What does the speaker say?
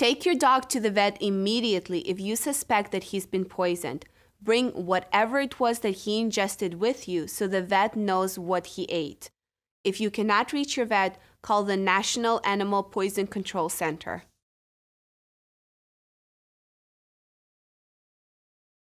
Take your dog to the vet immediately if you suspect that he's been poisoned. Bring whatever it was that he ingested with you so the vet knows what he ate. If you cannot reach your vet, call the National Animal Poison Control Center.